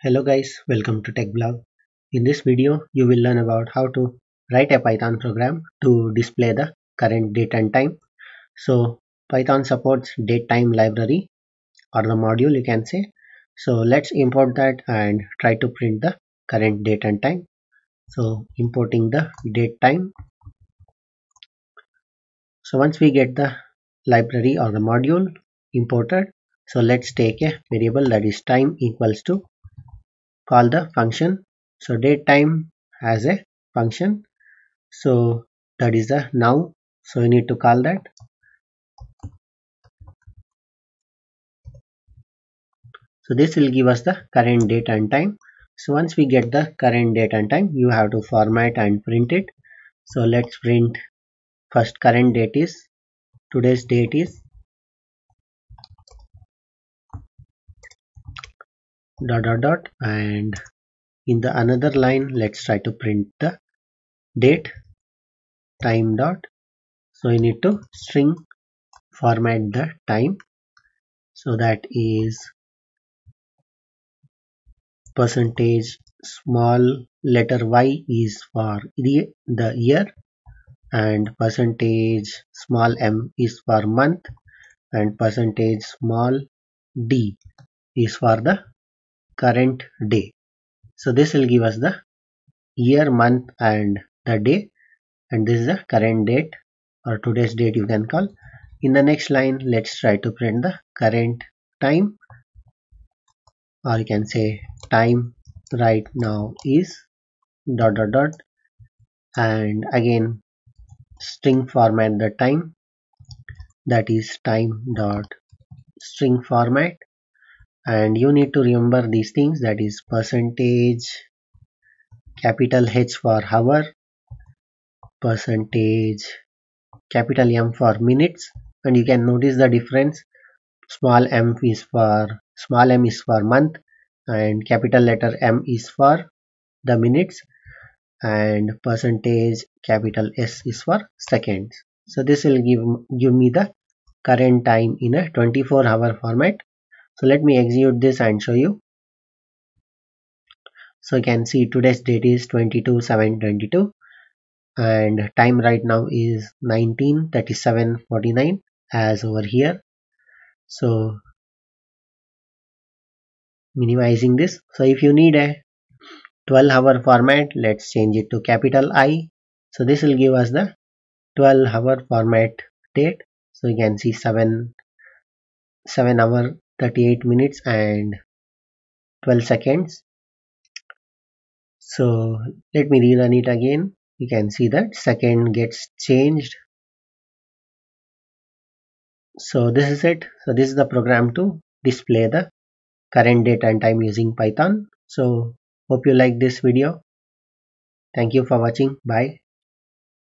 Hello guys, welcome to TechBlog. In this video, you will learn about how to write a Python program to display the current date and time. So Python supports datetime library or the module you can say. So let's import that and try to print the current date and time. So importing the date time. So once we get the library or the module imported, so let's take a variable that is time equals to call the function. So date time has a function. So that is the now so we need to call that. So this will give us the current date and time. So once we get the current date and time you have to format and print it. So let's print first current date is today's date is dot dot dot. And in the another line let's try to print the date time dot. So we need to string format the time. So that is percentage small letter y is for the year and percentage small m is for month and percentage small d is for the current day. So this will give us the year month and the day. And this is the current date or today's date you can call. In the next line let's try to print the current time. Or you can say time right now is dot dot dot. And again string format the time. That is time dot string format and you need to remember these things that is percentage capital H for hour percentage capital M for minutes. And you can notice the difference. Small m is for small m is for month and capital letter M is for the minutes and percentage capital S is for seconds. So this will give give me the current time in a 24 hour format so let me execute this and show you. So you can see today's date is 22 7 22 and time right now is 19 37 49 as over here. So minimizing this. So if you need a 12 hour format let's change it to capital I. So this will give us the 12 hour format date. So you can see 7 7 hour 38 minutes and 12 seconds. So let me rerun it again. You can see that second gets changed. So this is it. So this is the program to display the current date and time using python. So hope you like this video. Thank you for watching. Bye